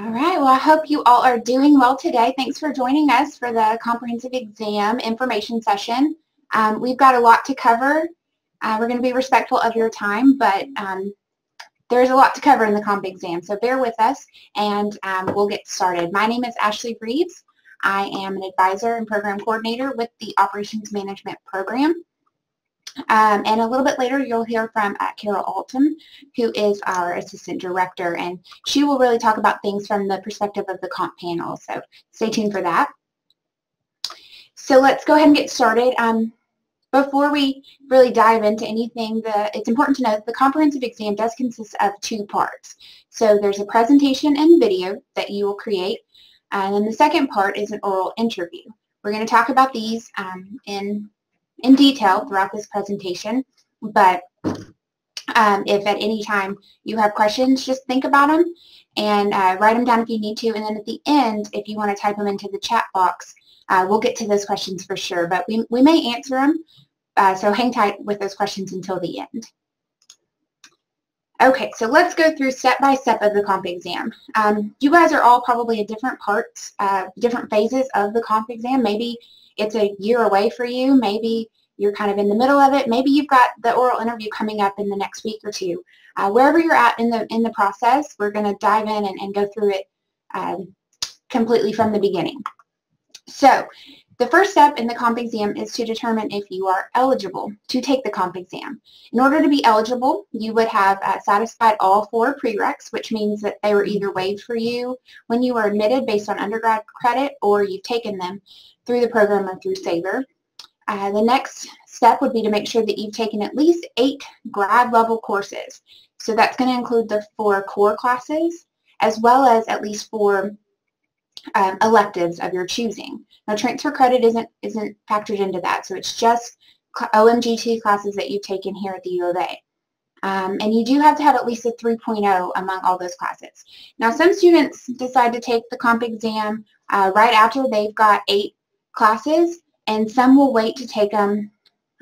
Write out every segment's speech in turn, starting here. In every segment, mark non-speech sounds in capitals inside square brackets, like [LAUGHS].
All right, well, I hope you all are doing well today. Thanks for joining us for the comprehensive exam information session. Um, we've got a lot to cover. Uh, we're going to be respectful of your time, but um, there's a lot to cover in the comp exam, so bear with us and um, we'll get started. My name is Ashley Reeves. I am an advisor and program coordinator with the Operations Management Program. Um, and a little bit later, you'll hear from uh, Carol Alton, who is our assistant director, and she will really talk about things from the perspective of the comp panel. So stay tuned for that. So let's go ahead and get started. Um, before we really dive into anything, the, it's important to note that the comprehensive exam does consist of two parts. So there's a presentation and video that you will create, and then the second part is an oral interview. We're going to talk about these um, in in detail throughout this presentation, but um, if at any time you have questions, just think about them and uh, write them down if you need to. And then at the end, if you want to type them into the chat box, uh, we'll get to those questions for sure. But we, we may answer them, uh, so hang tight with those questions until the end. Okay, so let's go through step by step of the comp exam. Um, you guys are all probably at different parts, uh, different phases of the comp exam. Maybe it's a year away for you. Maybe you're kind of in the middle of it. Maybe you've got the oral interview coming up in the next week or two. Uh, wherever you're at in the in the process, we're going to dive in and, and, go through it um, completely from the beginning. So the first step in the comp exam is to determine if you are eligible to take the comp exam. In order to be eligible, you would have uh, satisfied all four prereqs, which means that they were either waived for you when you were admitted based on undergrad credit or you've taken them through the program or through SAVER. Uh, the next step would be to make sure that you've taken at least eight grad level courses. So that's going to include the four core classes as well as at least four um, electives of your choosing. Now transfer credit isn't, isn't factored into that, so it's just OMGT classes that you've taken here at the U of A. Um, and you do have to have at least a 3.0 among all those classes. Now some students decide to take the comp exam uh, right after they've got eight classes and some will wait to take them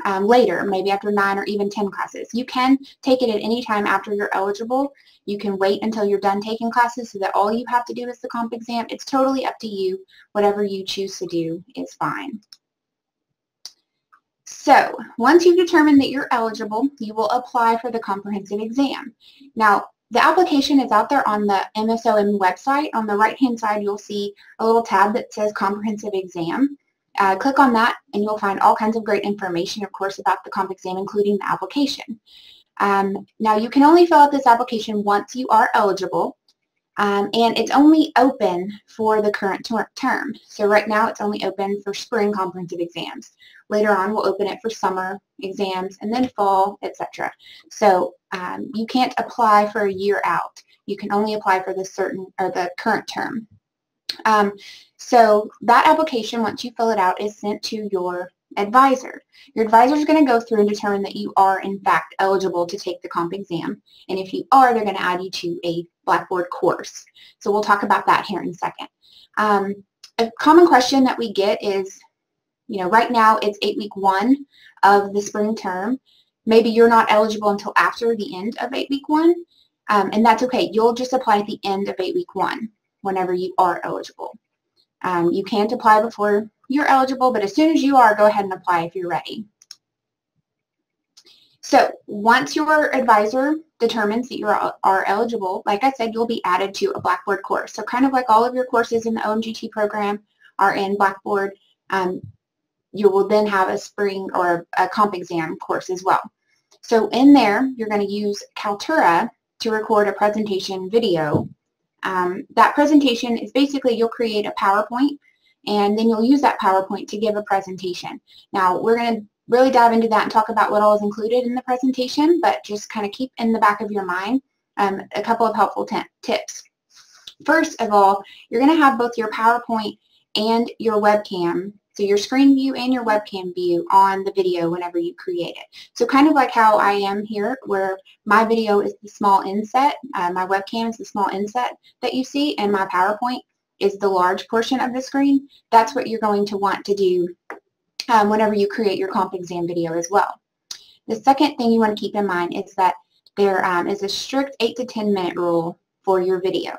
um, later, maybe after 9 or even 10 classes. You can take it at any time after you're eligible. You can wait until you're done taking classes so that all you have to do is the comp exam. It's totally up to you. Whatever you choose to do is fine. So once you've determined that you're eligible, you will apply for the comprehensive exam. Now, the application is out there on the MSOM website. On the right-hand side, you'll see a little tab that says comprehensive exam. Uh, click on that and you'll find all kinds of great information, of course, about the comp exam, including the application. Um, now, you can only fill out this application once you are eligible, um, and it's only open for the current ter term. So right now, it's only open for spring comprehensive exams. Later on, we'll open it for summer exams, and then fall, etc. So um, you can't apply for a year out. You can only apply for the certain or the current term. Um, so that application, once you fill it out, is sent to your advisor. Your advisor is going to go through and determine that you are, in fact, eligible to take the comp exam. And if you are, they're going to add you to a Blackboard course. So we'll talk about that here in a second. Um, a common question that we get is, you know, right now it's eight week one of the spring term. Maybe you're not eligible until after the end of eight week one. Um, and that's okay. You'll just apply at the end of eight week one whenever you are eligible. Um, you can't apply before you're eligible, but as soon as you are, go ahead and apply if you're ready. So once your advisor determines that you are, are, eligible, like I said, you'll be added to a Blackboard course. So kind of like all of your courses in the OMGT program are in Blackboard, um, you will then have a spring or a comp exam course as well. So in there, you're going to use Kaltura to record a presentation video um, that presentation is basically you'll create a PowerPoint and then you'll use that PowerPoint to give a presentation. Now we're going to really dive into that and talk about what all is included in the presentation, but just kind of keep in the back of your mind um, a couple of helpful tips. First of all, you're going to have both your PowerPoint and your webcam so your screen view and your webcam view on the video whenever you create it. So kind of like how I am here where my video is the small inset, uh, my webcam is the small inset that you see, and my PowerPoint is the large portion of the screen. That's what you're going to want to do um, whenever you create your comp exam video as well. The second thing you want to keep in mind is that there um, is a strict 8 to 10 minute rule for your video.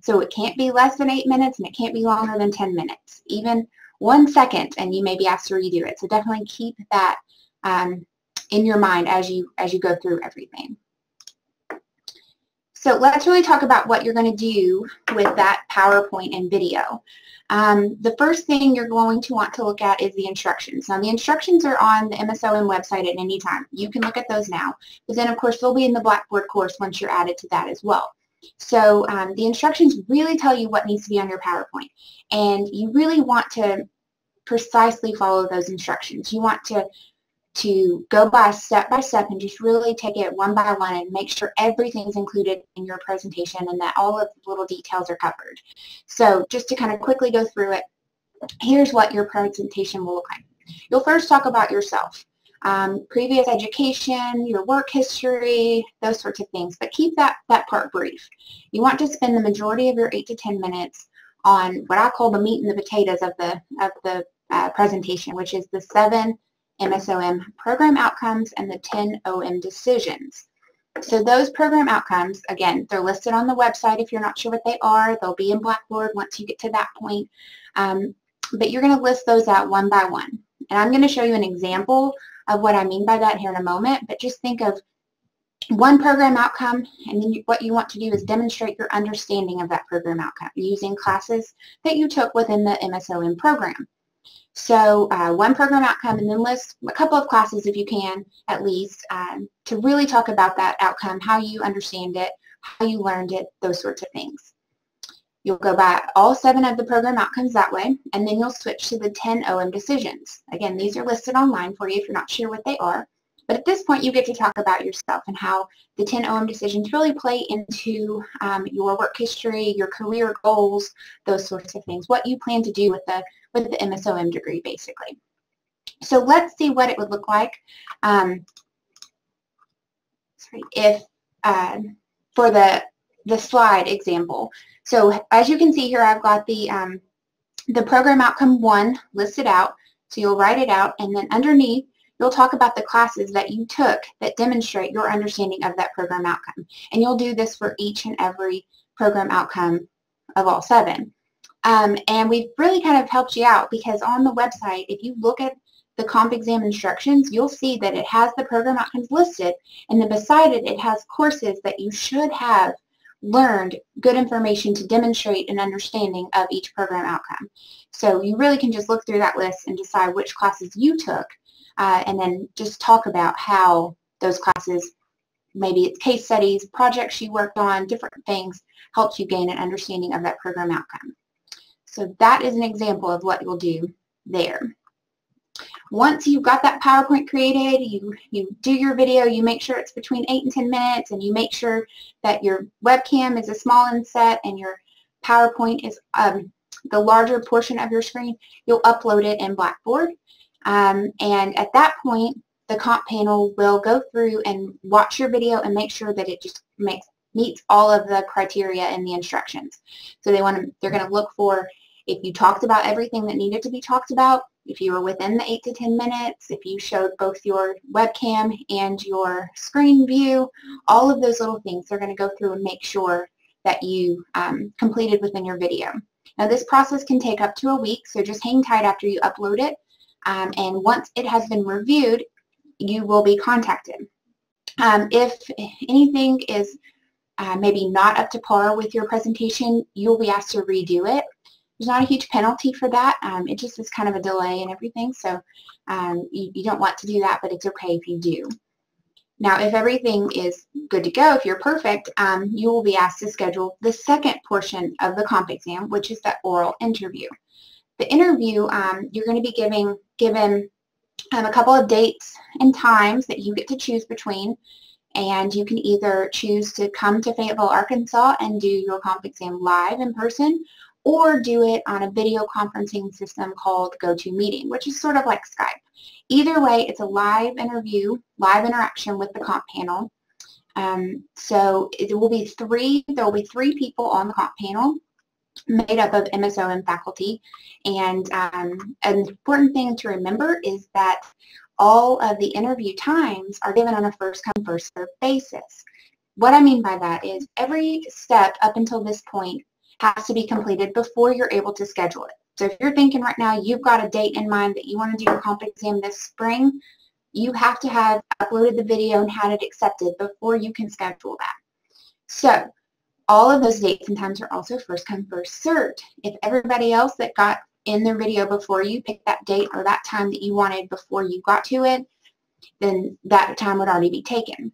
So it can't be less than eight minutes and it can't be longer than 10 minutes. Even one second and you may be asked to redo it. So definitely keep that um, in your mind as you, as you go through everything. So let's really talk about what you're going to do with that PowerPoint and video. Um, the first thing you're going to want to look at is the instructions. Now the instructions are on the MSOM website at any time. You can look at those now. But then of course they'll be in the Blackboard course once you're added to that as well. So um, the instructions really tell you what needs to be on your PowerPoint. And you really want to precisely follow those instructions. You want to to go by step by step and just really take it one by one and make sure everything's included in your presentation and that all of the little details are covered. So just to kind of quickly go through it, here's what your presentation will look like. You'll first talk about yourself, um, previous education, your work history, those sorts of things, but keep that, that part brief. You want to spend the majority of your 8 to 10 minutes on what I call the meat and the potatoes of the, of the uh, presentation, which is the seven MSOM program outcomes and the 10 OM decisions. So those program outcomes, again, they're listed on the website if you're not sure what they are. They'll be in Blackboard once you get to that point. Um, but you're going to list those out one by one. And I'm going to show you an example of what I mean by that here in a moment, but just think of one program outcome, and then you, what you want to do is demonstrate your understanding of that program outcome using classes that you took within the MSOM program. So uh, one program outcome and then list a couple of classes if you can at least um, to really talk about that outcome, how you understand it, how you learned it, those sorts of things. You'll go by all seven of the program outcomes that way, and then you'll switch to the 10 OM decisions. Again, these are listed online for you if you're not sure what they are. But at this point, you get to talk about yourself and how the 10 OM decisions really play into um, your work history, your career goals, those sorts of things, what you plan to do with the, with the MSOM degree, basically. So let's see what it would look like um, sorry, if uh, for the, the slide example. So as you can see here, I've got the, um, the program outcome one listed out. So you'll write it out, and then underneath, You'll talk about the classes that you took that demonstrate your understanding of that program outcome. And you'll do this for each and every program outcome of all seven. Um, and we've really kind of helped you out because on the website, if you look at the comp exam instructions, you'll see that it has the program outcomes listed, and then beside it, it has courses that you should have learned good information to demonstrate an understanding of each program outcome. So you really can just look through that list and decide which classes you took uh, and then just talk about how those classes, maybe it's case studies, projects you worked on, different things, helps you gain an understanding of that program outcome. So that is an example of what you'll do there. Once you've got that PowerPoint created, you, you do your video, you make sure it's between 8 and 10 minutes, and you make sure that your webcam is a small inset and your PowerPoint is um, the larger portion of your screen, you'll upload it in Blackboard. Um, and at that point, the comp panel will go through and watch your video and make sure that it just makes meets all of the criteria in the instructions. So they want to, they're going to look for if you talked about everything that needed to be talked about, if you were within the 8 to 10 minutes, if you showed both your webcam and your screen view, all of those little things, they're going to go through and make sure that you um, completed within your video. Now this process can take up to a week, so just hang tight after you upload it um, and once it has been reviewed, you will be contacted. Um, if anything is uh, maybe not up to par with your presentation, you'll be asked to redo it. There's not a huge penalty for that. Um, it just is kind of a delay and everything, so um, you, you don't want to do that, but it's okay if you do. Now, if everything is good to go, if you're perfect, um, you will be asked to schedule the second portion of the comp exam, which is the oral interview. The interview, um, you're going to be giving given um, a couple of dates and times that you get to choose between and you can either choose to come to Fayetteville, Arkansas and do your comp exam live in person or do it on a video conferencing system called GoToMeeting, which is sort of like Skype. Either way, it's a live interview, live interaction with the comp panel. Um, so there will be three, there will be three people on the comp panel made up of MSOM faculty. And um, an important thing to remember is that all of the interview times are given on a first come, first served basis. What I mean by that is every step up until this point has to be completed before you're able to schedule it. So if you're thinking right now you've got a date in mind that you want to do your comp exam this spring, you have to have uploaded the video and had it accepted before you can schedule that. So all of those dates and times are also first come, first served. If everybody else that got in their video before you picked that date or that time that you wanted before you got to it, then that time would already be taken.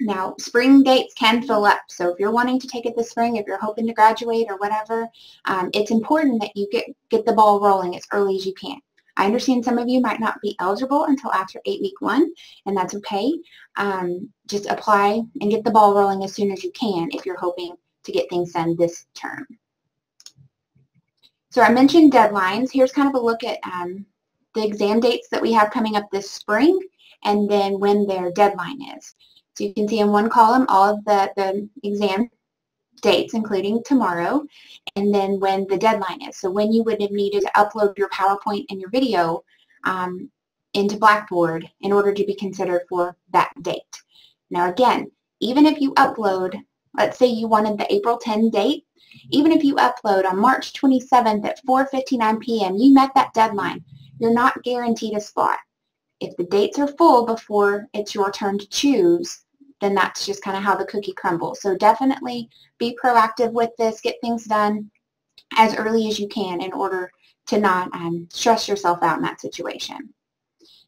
Now, spring dates can fill up. So if you're wanting to take it this spring, if you're hoping to graduate or whatever, um, it's important that you get, get the ball rolling as early as you can. I understand some of you might not be eligible until after 8 week 1, and that's okay. Um, just apply and get the ball rolling as soon as you can if you're hoping to get things done this term. So I mentioned deadlines. Here's kind of a look at um, the exam dates that we have coming up this spring and then when their deadline is. So you can see in one column all of the, the exam dates, including tomorrow, and then when the deadline is. So when you would have needed to upload your PowerPoint and your video um, into Blackboard in order to be considered for that date. Now again, even if you upload, let's say you wanted the April 10 date, even if you upload on March 27th at 4.59 p.m., you met that deadline. You're not guaranteed a spot. If the dates are full before it's your turn to choose, then that's just kind of how the cookie crumbles. So definitely be proactive with this. Get things done as early as you can in order to not um, stress yourself out in that situation.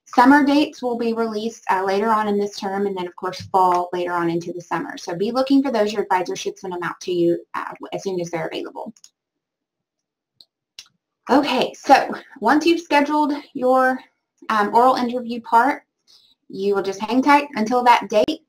Summer dates will be released uh, later on in this term and then of course fall later on into the summer. So be looking for those. Your advisor should send them out to you uh, as soon as they're available. Okay, so once you've scheduled your um, oral interview part, you will just hang tight until that date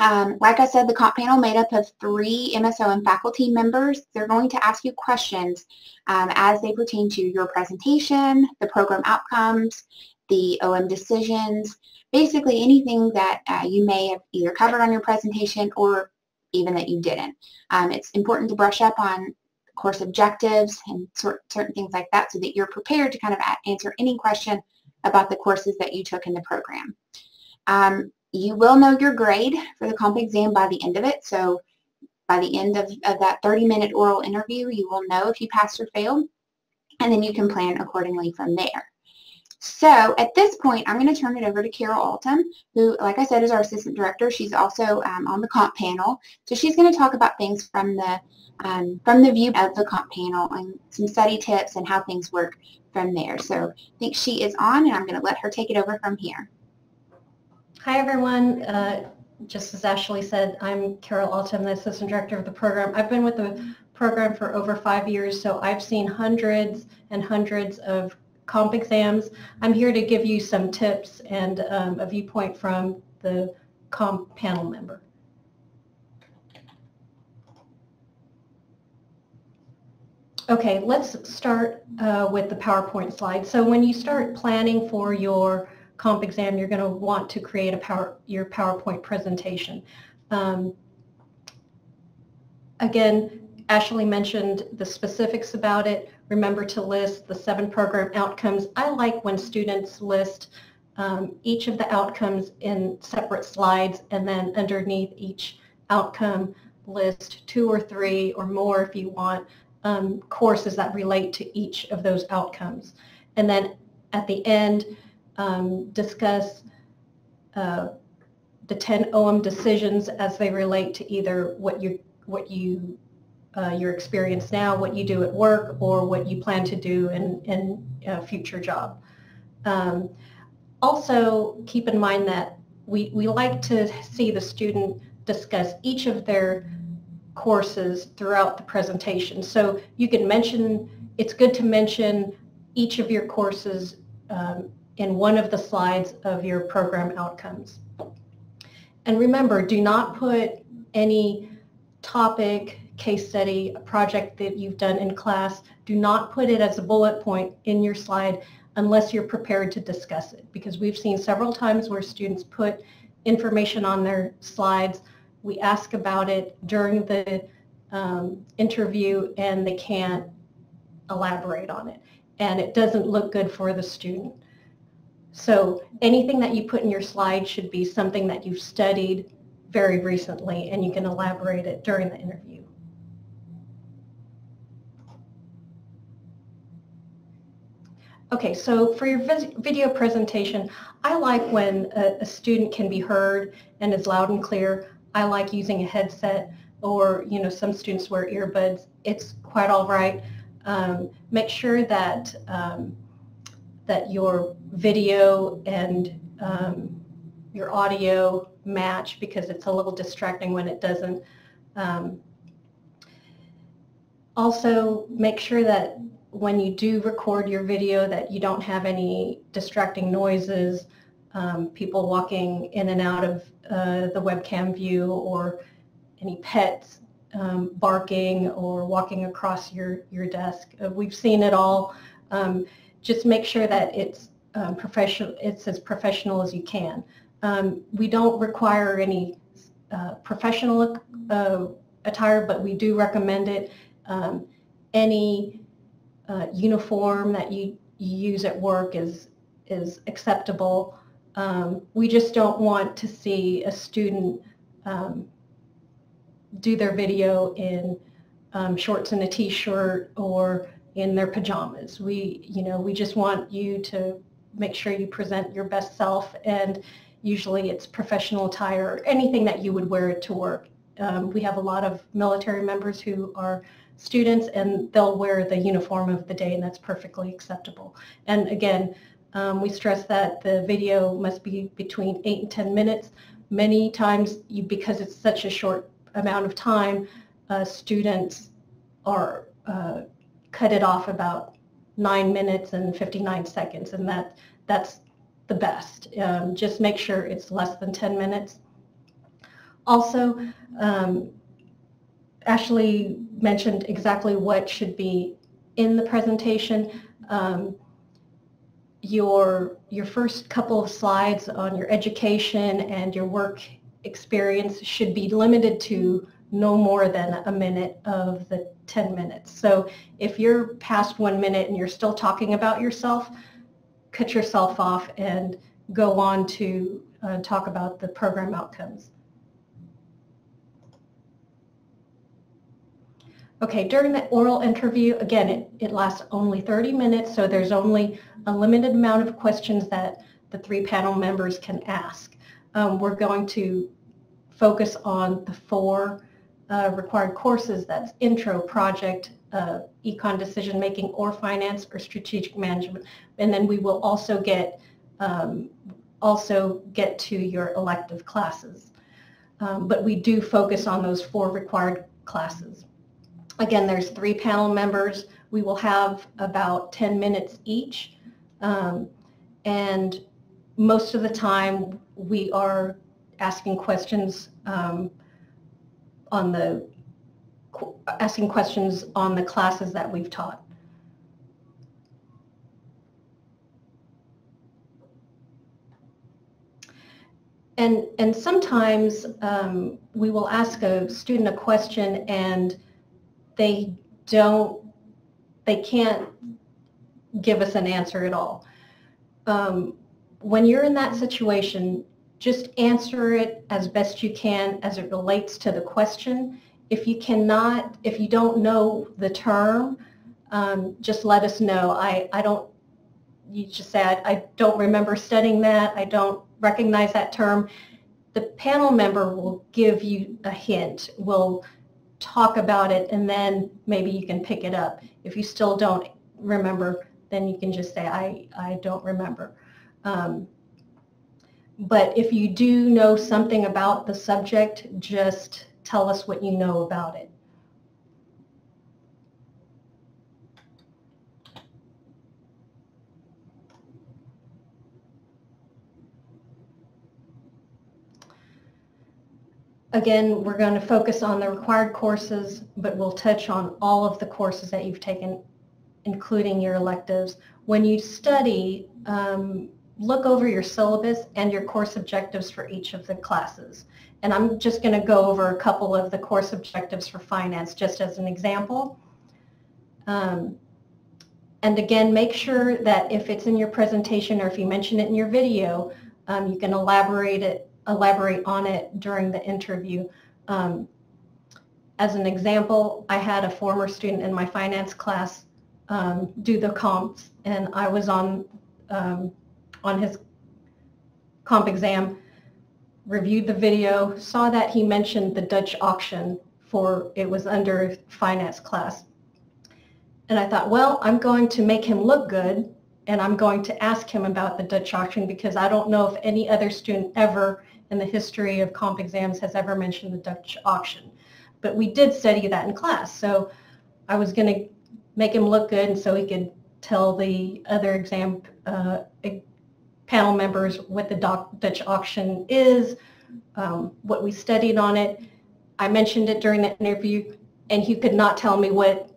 um, like I said, the comp panel made up of three MSOM faculty members. They're going to ask you questions um, as they pertain to your presentation, the program outcomes, the OM decisions, basically anything that uh, you may have either covered on your presentation or even that you didn't. Um, it's important to brush up on course objectives and certain things like that so that you're prepared to kind of answer any question about the courses that you took in the program. Um, you will know your grade for the comp exam by the end of it. So by the end of, of that 30-minute oral interview, you will know if you passed or failed, and then you can plan accordingly from there. So at this point, I'm going to turn it over to Carol Altum, who, like I said, is our assistant director. She's also um, on the comp panel. So she's going to talk about things from the um, from the view of the comp panel and some study tips and how things work from there. So I think she is on, and I'm going to let her take it over from here. Hi, everyone. Uh, just as Ashley said, I'm Carol Altum, the Assistant Director of the program. I've been with the program for over five years, so I've seen hundreds and hundreds of comp exams. I'm here to give you some tips and um, a viewpoint from the comp panel member. Okay, let's start uh, with the PowerPoint slide. So when you start planning for your comp exam, you're going to want to create a power, your PowerPoint presentation. Um, again, Ashley mentioned the specifics about it. Remember to list the seven program outcomes. I like when students list um, each of the outcomes in separate slides and then underneath each outcome list two or three or more if you want um, courses that relate to each of those outcomes. And then at the end, um, discuss uh, the 10 OM decisions as they relate to either what you what you uh, your experience now, what you do at work, or what you plan to do in, in a future job. Um, also, keep in mind that we, we like to see the student discuss each of their courses throughout the presentation. So you can mention, it's good to mention each of your courses um, in one of the slides of your program outcomes. And remember, do not put any topic, case study, a project that you've done in class, do not put it as a bullet point in your slide unless you're prepared to discuss it. Because we've seen several times where students put information on their slides. We ask about it during the um, interview and they can't elaborate on it. And it doesn't look good for the student. So anything that you put in your slide should be something that you've studied very recently and you can elaborate it during the interview. Okay, so for your video presentation, I like when a, a student can be heard and is loud and clear. I like using a headset or, you know, some students wear earbuds. It's quite all right. Um, make sure that um, that your video and um, your audio match because it's a little distracting when it doesn't. Um, also, make sure that when you do record your video that you don't have any distracting noises, um, people walking in and out of uh, the webcam view or any pets um, barking or walking across your, your desk. Uh, we've seen it all. Um, just make sure that it's um, professional, it's as professional as you can. Um, we don't require any uh, professional uh, attire, but we do recommend it. Um, any uh, uniform that you, you use at work is, is acceptable. Um, we just don't want to see a student um, do their video in um, shorts and a t-shirt or in their pajamas. We, you know, we just want you to make sure you present your best self and usually it's professional attire, or anything that you would wear to work. Um, we have a lot of military members who are students and they'll wear the uniform of the day and that's perfectly acceptable. And again, um, we stress that the video must be between 8 and 10 minutes. Many times, you, because it's such a short amount of time, uh, students are uh, cut it off about 9 minutes and 59 seconds and that that's the best. Um, just make sure it's less than 10 minutes. Also, um, Ashley mentioned exactly what should be in the presentation. Um, your, your first couple of slides on your education and your work experience should be limited to no more than a minute of the 10 minutes. So if you're past one minute and you're still talking about yourself, cut yourself off and go on to uh, talk about the program outcomes. Okay, during the oral interview, again, it, it lasts only 30 minutes, so there's only a limited amount of questions that the three panel members can ask. Um, we're going to focus on the four uh, required courses, that's intro, project, uh, econ decision making, or finance, or strategic management. And then we will also get um, also get to your elective classes. Um, but we do focus on those four required classes. Again, there's three panel members. We will have about 10 minutes each. Um, and most of the time we are asking questions um, on the asking questions on the classes that we've taught. And, and sometimes um, we will ask a student a question and they don't, they can't give us an answer at all. Um, when you're in that situation, just answer it as best you can as it relates to the question. If you cannot, if you don't know the term, um, just let us know. I, I don't, you just say, I, I don't remember studying that. I don't recognize that term. The panel member will give you a hint, will talk about it, and then maybe you can pick it up. If you still don't remember, then you can just say, I, I don't remember. Um, but if you do know something about the subject, just tell us what you know about it. Again, we're going to focus on the required courses, but we'll touch on all of the courses that you've taken, including your electives. When you study, um, look over your syllabus and your course objectives for each of the classes. And I'm just going to go over a couple of the course objectives for finance just as an example. Um, and again, make sure that if it's in your presentation or if you mention it in your video, um, you can elaborate it, elaborate on it during the interview. Um, as an example, I had a former student in my finance class um, do the comps, and I was on um, on his comp exam, reviewed the video, saw that he mentioned the Dutch auction for it was under finance class. And I thought, well, I'm going to make him look good and I'm going to ask him about the Dutch auction because I don't know if any other student ever in the history of comp exams has ever mentioned the Dutch auction. But we did study that in class. So I was going to make him look good and so he could tell the other exam uh, panel members what the Dutch auction is, um, what we studied on it. I mentioned it during the interview and he could not tell me what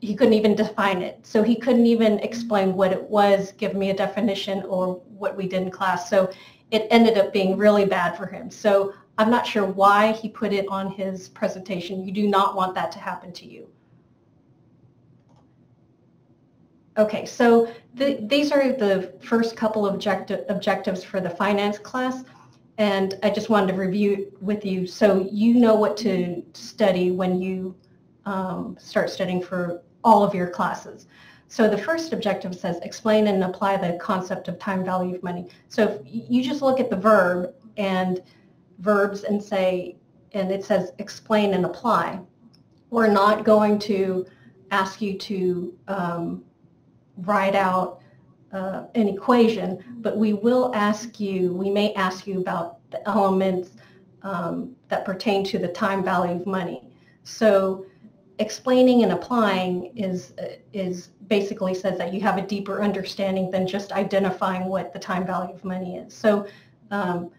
he couldn't even define it. So he couldn't even explain what it was, give me a definition or what we did in class. So it ended up being really bad for him. So I'm not sure why he put it on his presentation. You do not want that to happen to you. Okay, so the, these are the first couple of objective, objectives for the finance class. And I just wanted to review with you so you know what to study when you um, start studying for all of your classes. So the first objective says explain and apply the concept of time value of money. So if you just look at the verb and verbs and say, and it says explain and apply, we're not going to ask you to um, write out uh, an equation, but we will ask you, we may ask you about the elements um, that pertain to the time value of money. So explaining and applying is is basically says that you have a deeper understanding than just identifying what the time value of money is. So um,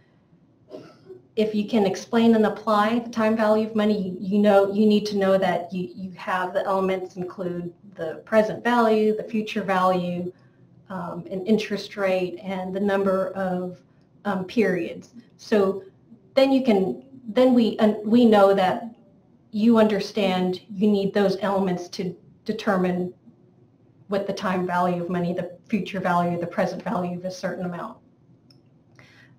if you can explain and apply the time value of money, you, know you need to know that you, you have the elements include the present value, the future value, um, an interest rate, and the number of um, periods. So then you can then we we know that you understand you need those elements to determine what the time value of money, the future value, the present value of a certain amount.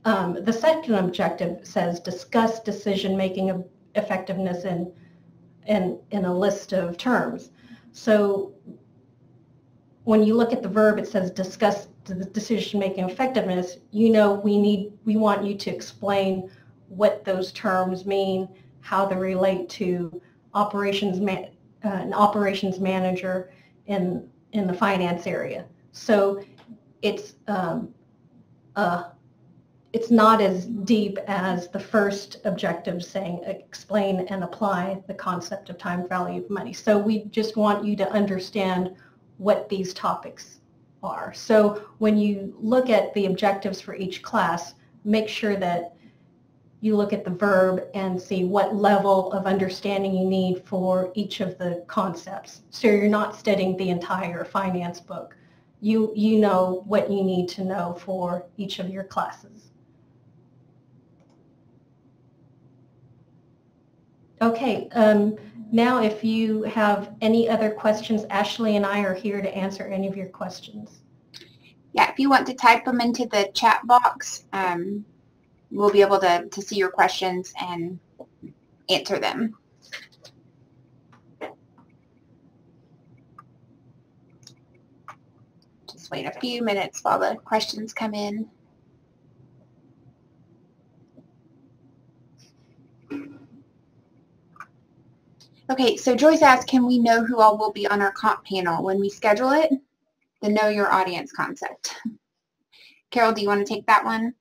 Um, the second objective says discuss decision-making effectiveness in, in, in a list of terms. So when you look at the verb, it says discuss the decision-making effectiveness. You know we need, we want you to explain what those terms mean, how they relate to operations man, uh, an operations manager in in the finance area. So it's um, uh, it's not as deep as the first objective saying explain and apply the concept of time value of money. So we just want you to understand what these topics are. So when you look at the objectives for each class, make sure that you look at the verb and see what level of understanding you need for each of the concepts. So you're not studying the entire finance book. You, you know what you need to know for each of your classes. Okay, um, now if you have any other questions, Ashley and I are here to answer any of your questions. Yeah, if you want to type them into the chat box, um, we'll be able to, to see your questions and answer them. Just wait a few minutes while the questions come in. Okay, so Joyce asked, can we know who all will be on our comp panel when we schedule it? The know your audience concept. Carol, do you want to take that one?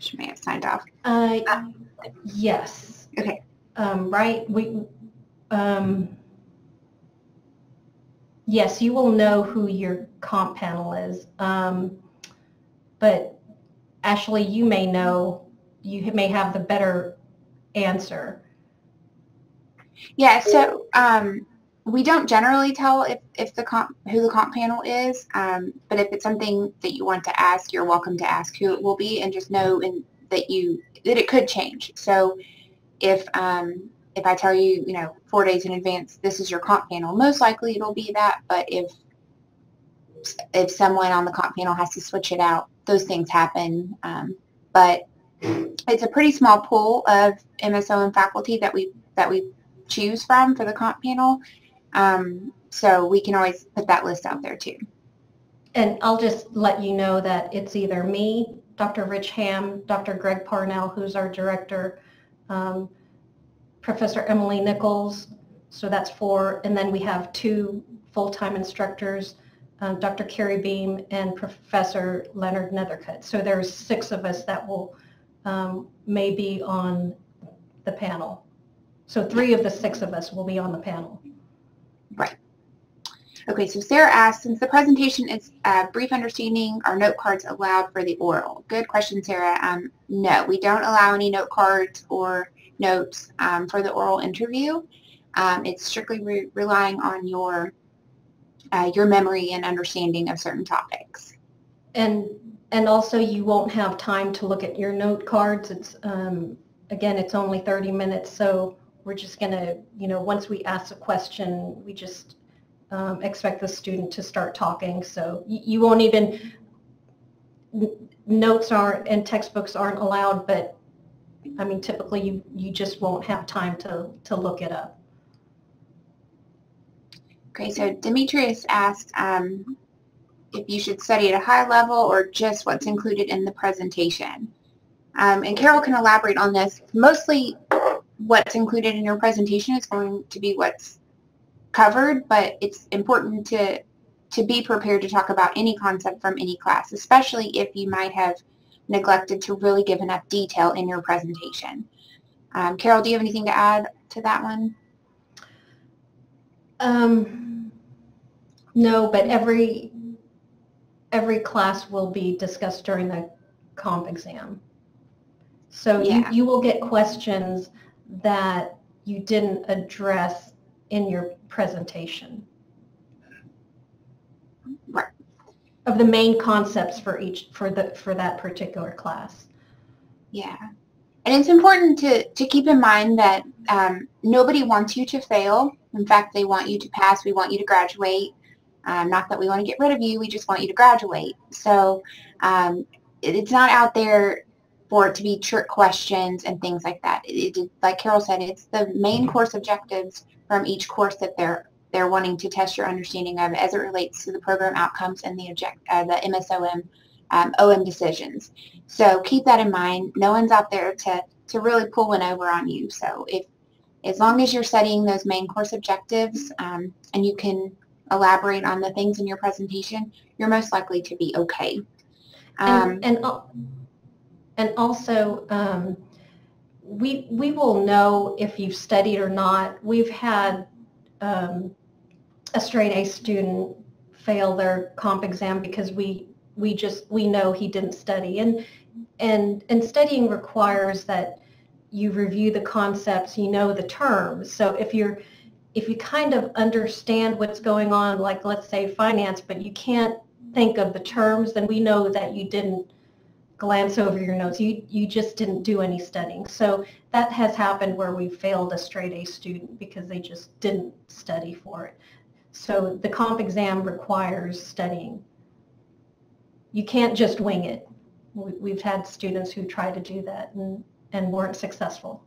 She may have signed off. Uh, uh, yes. Okay. Um, right. We. Um, yes, you will know who your comp panel is. Um, but Ashley, you may know. You may have the better answer. Yeah. So um, we don't generally tell if, if the comp, who the comp panel is, um, but if it's something that you want to ask, you're welcome to ask who it will be and just know in, that you that it could change. So if um, if I tell you, you know, four days in advance, this is your comp panel, most likely it'll be that. But if if someone on the comp panel has to switch it out, those things happen. Um, but it's a pretty small pool of MSOM faculty that we that we choose from for the comp panel Um, so we can always put that list out there too. And I'll just let you know that it's either me, Dr. Rich Ham, Dr. Greg Parnell, who's our director, um, Professor Emily Nichols, so that's four, and then we have two full-time instructors, um, Dr. Carrie Beam and Professor Leonard Nethercutt. So there's six of us that will um, may be on the panel. So three of the six of us will be on the panel. Right. Okay, so Sarah asked, since the presentation is a brief understanding, are note cards allowed for the oral? Good question, Sarah. Um, no, we don't allow any note cards or notes um, for the oral interview. Um, it's strictly re relying on your uh, your memory and understanding of certain topics. And and also you won't have time to look at your note cards. It's um, again, it's only 30 minutes, so we're just going to, you know, once we ask a question, we just um, expect the student to start talking. So you, you won't even, notes aren't and textbooks aren't allowed, but I mean, typically you, you just won't have time to, to look it up. Okay, so Demetrius asked um, if you should study at a high level or just what's included in the presentation. Um, and Carol can elaborate on this. Mostly what's included in your presentation is going to be what's covered, but it's important to to be prepared to talk about any concept from any class, especially if you might have neglected to really give enough detail in your presentation. Um, Carol, do you have anything to add to that one? Um, no, but every every class will be discussed during the comp exam. So yeah. you, you will get questions that you didn't address in your presentation. Right. Of the main concepts for each for the for that particular class. Yeah. And it's important to, to keep in mind that um, nobody wants you to fail. In fact, they want you to pass. We want you to graduate. Um, not that we want to get rid of you. We just want you to graduate. So um, it, it's not out there for it to be trick questions and things like that. It, it, like Carol said, it's the main mm-hmm. course objectives from each course that they're they're wanting to test your understanding of as it relates to the program outcomes and the object uh, the MSOM um, OM decisions. So keep that in mind. No one's out there to to really pull one over on you. So if as long as you're studying those main course objectives um, and you can elaborate on the things in your presentation, you're most likely to be okay. Um, and, and, and also, um, we, we will know if you've studied or not. We've had um, a straight A student fail their comp exam because we we just we know he didn't study and and and studying requires that you review the concepts you know the terms so if you're if you kind of understand what's going on like let's say finance but you can't think of the terms then we know that you didn't glance over your notes. You, you just didn't do any studying. So that has happened where we failed a straight A student because they just didn't study for it. So the comp exam requires studying. You can't just wing it. We've had students who try to do that and, and weren't successful.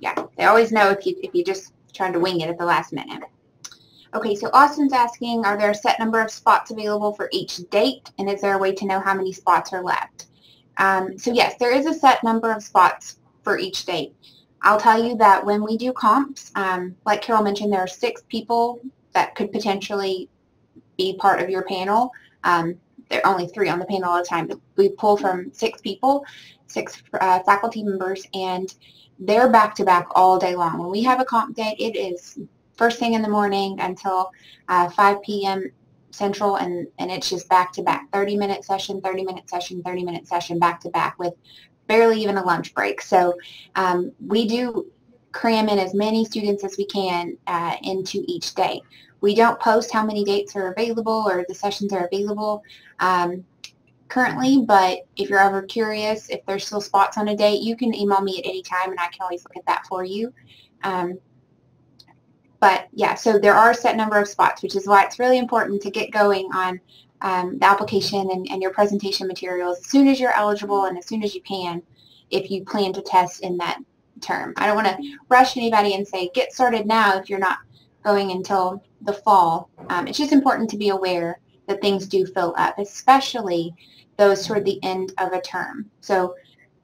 Yeah, they always know if you, if you just try to wing it at the last minute. Okay, so Austin's asking, are there a set number of spots available for each date, and is there a way to know how many spots are left? Um, so yes, there is a set number of spots for each date. I'll tell you that when we do comps, um, like Carol mentioned, there are six people that could potentially be part of your panel. Um, there are only three on the panel at a time. We pull from six people, six uh, faculty members, and they're back-to-back -back all day long. When we have a comp date, it is first thing in the morning until uh, 5 p.m. Central, and, and it's just back to back, 30 minute session, 30 minute session, 30 minute session, back to back with barely even a lunch break. So um, we do cram in as many students as we can uh, into each day. We don't post how many dates are available or the sessions are available um, currently, but if you're ever curious, if there's still spots on a date, you can email me at any time and I can always look at that for you. Um, but yeah, so there are a set number of spots, which is why it's really important to get going on um, the application and, and your presentation materials as soon as you're eligible and as soon as you can if you plan to test in that term. I don't want to rush anybody and say get started now if you're not going until the fall. Um, it's just important to be aware that things do fill up, especially those toward the end of a term. So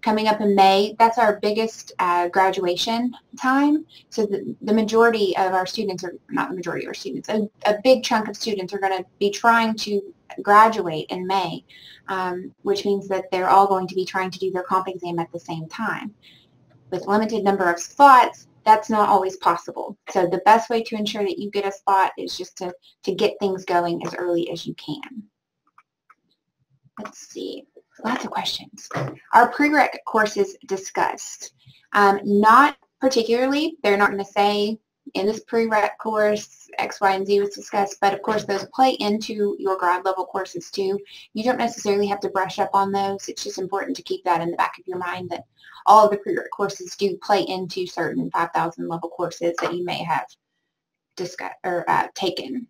coming up in May, that's our biggest uh, graduation time. So the, the majority of our students, are not the majority of our students, a, a big chunk of students are going to be trying to graduate in May, um, which means that they're all going to be trying to do their comp exam at the same time. With limited number of spots, that's not always possible. So the best way to ensure that you get a spot is just to, to get things going as early as you can. Let's see, lots of questions. Our prereq courses discussed. Um, not particularly, they're not going to say in this prereq course, X, Y, and Z was discussed, but of course those play into your grad level courses too. You don't necessarily have to brush up on those. It's just important to keep that in the back of your mind that all of the prereq courses do play into certain 5,000 level courses that you may have discussed or uh, taken.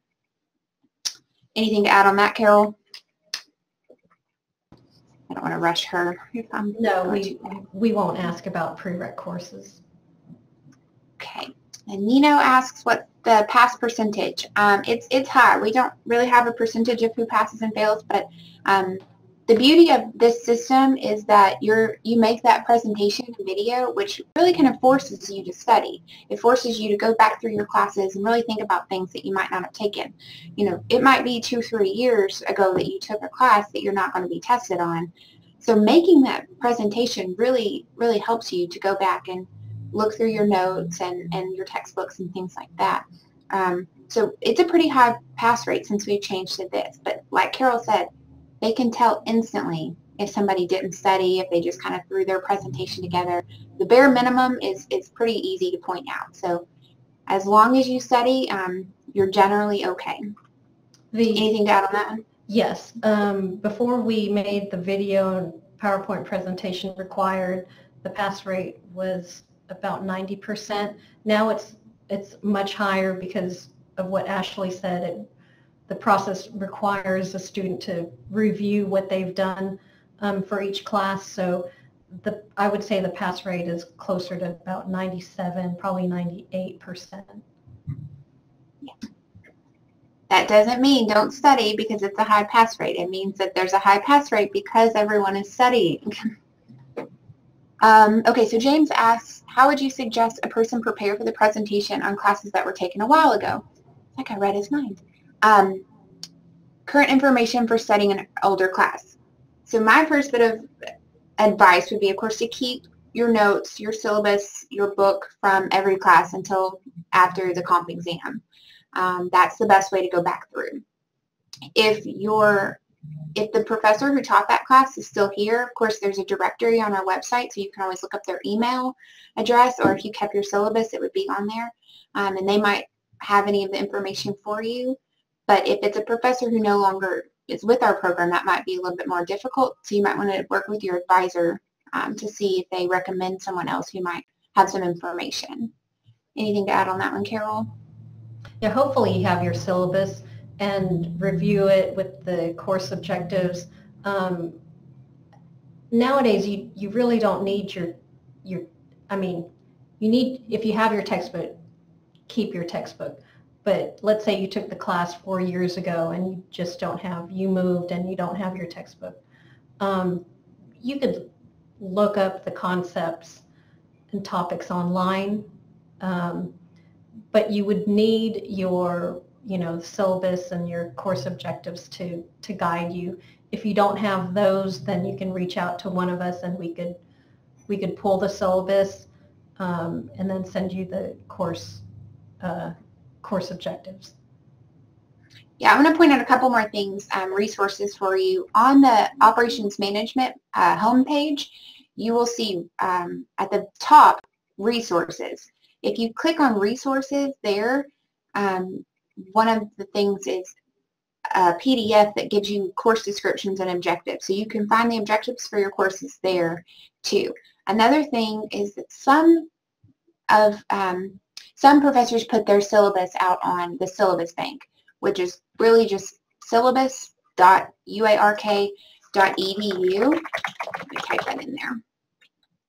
Anything to add on that, Carol? I don't want to rush her. no, we, we won't ask about prereq courses. Okay. And Nino asks what the pass percentage. Um, it's it's high. We don't really have a percentage of who passes and fails, but um, the beauty of this system is that you're you make that presentation video, which really kind of forces you to study. It forces you to go back through your classes and really think about things that you might not have taken. You know, it might be two, three years ago that you took a class that you're not going to be tested on. So making that presentation really, really helps you to go back and look through your notes and, and your textbooks and things like that. Um, so it's a pretty high pass rate since we've changed to this. But like Carol said, they can tell instantly if somebody didn't study, if they just kind of threw their presentation together. The bare minimum is, is pretty easy to point out. So as long as you study, um, you're generally okay. The, Anything to add on that one? Yes. Um, before we made the video and PowerPoint presentation required, the pass rate was about 90%. Now it's it's much higher because of what Ashley said. It, the process requires a student to review what they've done um, for each class. So the I would say the pass rate is closer to about 97, probably 98%. That doesn't mean don't study because it's a high pass rate. It means that there's a high pass rate because everyone is studying. [LAUGHS] um, okay, so James asks, how would you suggest a person prepare for the presentation on classes that were taken a while ago? Like I read his mind. Um, current information for studying an older class. So my first bit of advice would be, of course, to keep your notes, your syllabus, your book from every class until after the comp exam. Um, that's the best way to go back through. If your if the professor who taught that class is still here, of course, there's a directory on our website, so you can always look up their email address, or if you kept your syllabus, it would be on there, um, and they might have any of the information for you. But if it's a professor who no longer is with our program, that might be a little bit more difficult. So you might want to work with your advisor um, to see if they recommend someone else who might have some information. Anything to add on that one, Carol? Yeah, hopefully you have your syllabus and review it with the course objectives. Um, nowadays, you, you really don't need your, your, I mean, you need, if you have your textbook, keep your textbook but let's say you took the class four years ago and you just don't have, you moved and you don't have your textbook. Um, you could look up the concepts and topics online, um, but you would need your, you know, syllabus and your course objectives to, to guide you. If you don't have those, then you can reach out to one of us and we could, we could pull the syllabus um, and then send you the course uh, course objectives. Yeah, I'm going to point out a couple more things, um, resources for you. On the operations management uh, homepage, you will see um, at the top resources. If you click on resources there, um, one of the things is a PDF that gives you course descriptions and objectives. So you can find the objectives for your courses there too. Another thing is that some of um, some professors put their syllabus out on the syllabus bank, which is really just syllabus.uark.edu. Type that in there.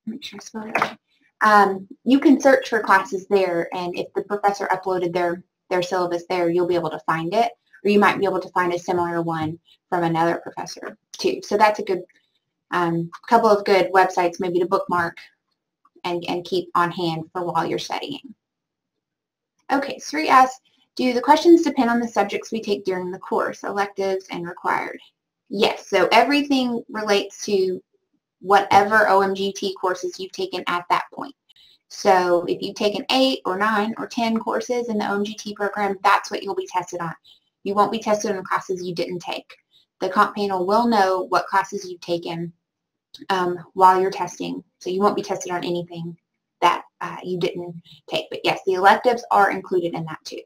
Make sure I spell it right. Um, you can search for classes there, and if the professor uploaded their their syllabus there, you'll be able to find it, or you might be able to find a similar one from another professor too. So that's a good um, couple of good websites maybe to bookmark and, and keep on hand for while you're studying. Okay, 3S, do the questions depend on the subjects we take during the course, electives and required? Yes, so everything relates to whatever OMGT courses you've taken at that point. So if you've taken eight or nine or 10 courses in the OMGT program, that's what you'll be tested on. You won't be tested on classes you didn't take. The comp panel will know what classes you've taken um, while you're testing, so you won't be tested on anything uh, you didn't take. But yes, the electives are included in that too.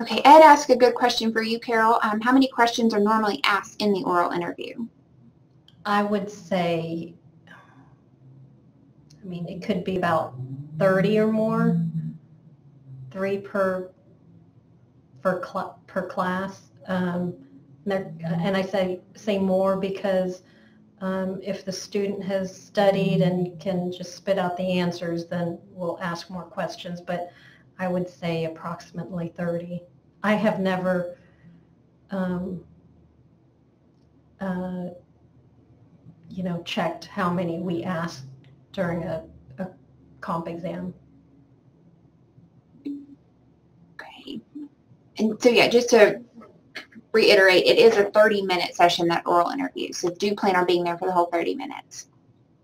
Okay, Ed asked a good question for you, Carol. Um, how many questions are normally asked in the oral interview? I would say, I mean, it could be about 30 or more, three per per, cl per class. Um, and I say say more because um, if the student has studied and can just spit out the answers, then we'll ask more questions. But I would say approximately 30. I have never um, uh, you know, checked how many we asked during a, a comp exam. Okay. And so yeah, just to reiterate, it is a 30-minute session, that oral interview, so do plan on being there for the whole 30 minutes.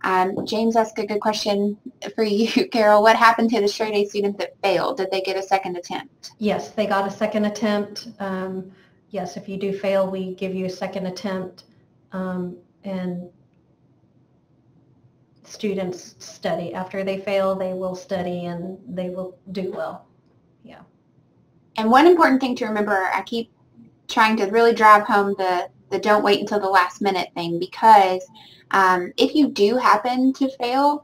Um, James asked a good question for you, [LAUGHS] Carol. What happened to the straight A students that failed? Did they get a second attempt? Yes, they got a second attempt. Um, yes, if you do fail, we give you a second attempt. Um, and students study. After they fail, they will study and they will do well. Yeah. And one important thing to remember, I keep trying to really drive home the, the don't wait until the last minute thing because um, if you do happen to fail,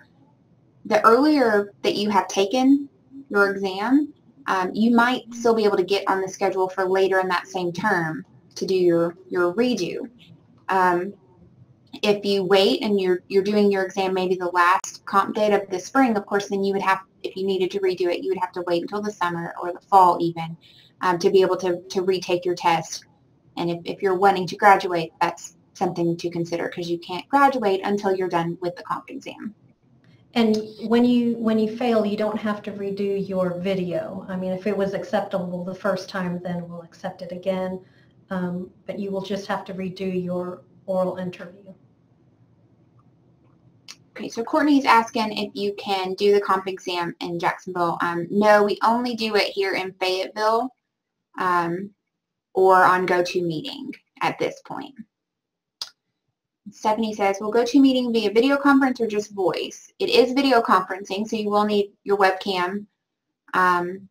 the earlier that you have taken your exam, um, you might still be able to get on the schedule for later in that same term to do your, your redo. Um, if you wait and you're, you're doing your exam maybe the last comp date of the spring, of course, then you would have, if you needed to redo it, you would have to wait until the summer or the fall even um, to be able to, to retake your test. And if, if you're wanting to graduate, that's something to consider because you can't graduate until you're done with the comp exam. And when you when you fail, you don't have to redo your video. I mean, if it was acceptable the first time, then we'll accept it again. Um, but you will just have to redo your oral interview. Okay, so Courtney's asking if you can do the comp exam in Jacksonville. Um, no, we only do it here in Fayetteville um, or on GoToMeeting at this point. Stephanie says, will GoToMeeting be a video conference or just voice? It is video conferencing, so you will need your webcam. Um,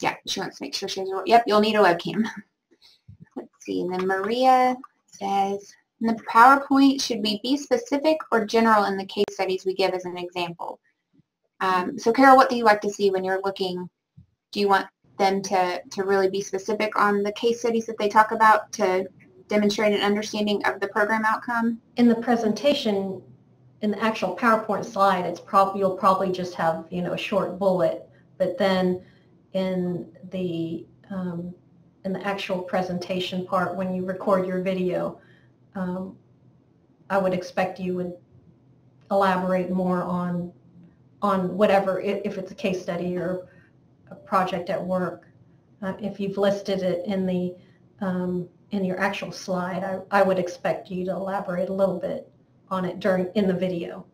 yeah, she wants to make sure she has a, yep, you'll need a webcam. [LAUGHS] Let's see, and then Maria says, the PowerPoint, should we be specific or general in the case studies we give as an example? Um, so Carol, what do you like to see when you're looking? Do you want them to, to really be specific on the case studies that they talk about to demonstrate an understanding of the program outcome? In the presentation, in the actual PowerPoint slide, it's probably you'll probably just have you know a short bullet, but then in the um, in the actual presentation part, when you record your video, um, I would expect you would elaborate more on on whatever if it's a case study or project at work. Uh, if you've listed it in the um, in your actual slide, I, I would expect you to elaborate a little bit on it during in the video.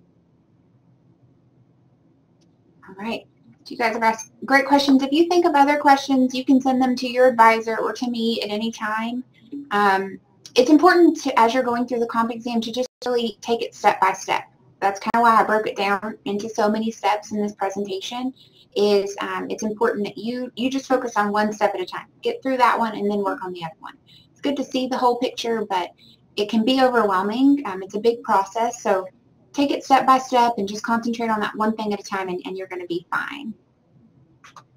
All right. You guys have asked great questions. If you think of other questions, you can send them to your advisor or to me at any time. Um, it's important to, as you're going through the comp exam to just really take it step by step. That's kind of why I broke it down into so many steps in this presentation is um, it's important that you, you just focus on one step at a time. Get through that one and then work on the other one it's good to see the whole picture, but it can be overwhelming. Um, it's a big process, so take it step by step and just concentrate on that one thing at a time and, and you're going to be fine.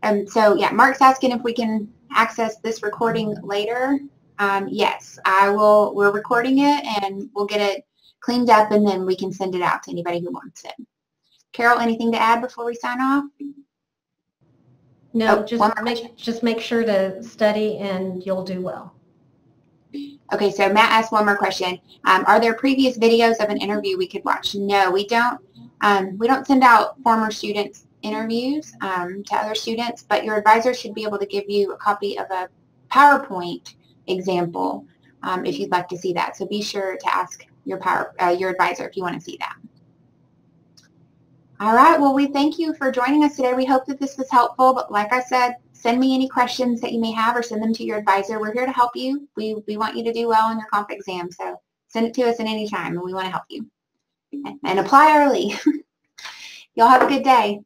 Um, so yeah, Mark's asking if we can access this recording later. Um, yes, I will. We're recording it and we'll get it cleaned up and then we can send it out to anybody who wants it. Carol, anything to add before we sign off? No, Oh, just make, just make sure to study and you'll do well. Okay, so Matt asked one more question. Um, are there previous videos of an interview we could watch? No, we don't. Um, we don't send out former students interviews um, to other students, but your advisor should be able to give you a copy of a PowerPoint example um, if you'd like to see that. So be sure to ask your power uh, your advisor if you want to see that. All right, well, we thank you for joining us today. We hope that this was helpful, but like I said, send me any questions that you may have or send them to your advisor. We're here to help you. We, we want you to do well on your comp exam, so send it to us at any time, and we want to help you. And apply early. [LAUGHS] Y'all have a good day.